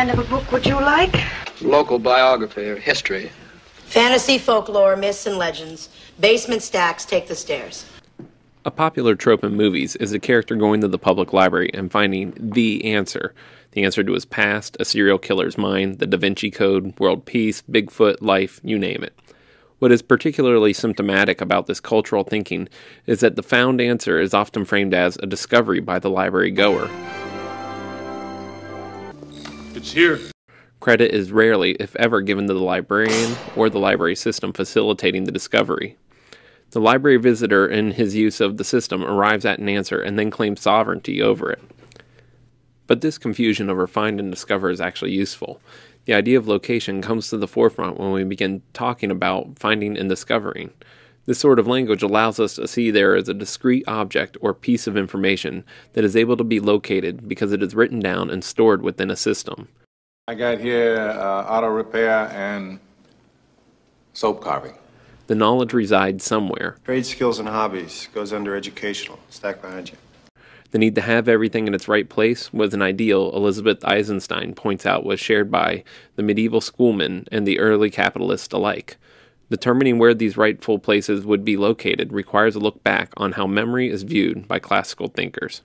kind of a book would you like? Local biography or history. Fantasy, folklore, myths, and legends. Basement stacks, take the stairs. A popular trope in movies is a character going to the public library and finding the answer. The answer to his past, a serial killer's mind, the Da Vinci Code, world peace, Bigfoot, life, you name it. What is particularly symptomatic about this cultural thinking is that the found answer is often framed as a discovery by the library goer. It's here. Credit is rarely, if ever, given to the librarian or the library system facilitating the discovery. The library visitor, in his use of the system, arrives at an answer and then claims sovereignty over it. But this confusion over find and discover is actually useful. The idea of location comes to the forefront when we begin talking about finding and discovering. This sort of language allows us to see there as a discrete object or piece of information that is able to be located because it is written down and stored within a system. I got here uh, auto repair and soap carving. The knowledge resides somewhere. Trade skills and hobbies goes under educational. Stack behind you. The need to have everything in its right place was an ideal Elizabeth Eisenstein points out was shared by the medieval schoolmen and the early capitalists alike. Determining where these rightful places would be located requires a look back on how memory is viewed by classical thinkers.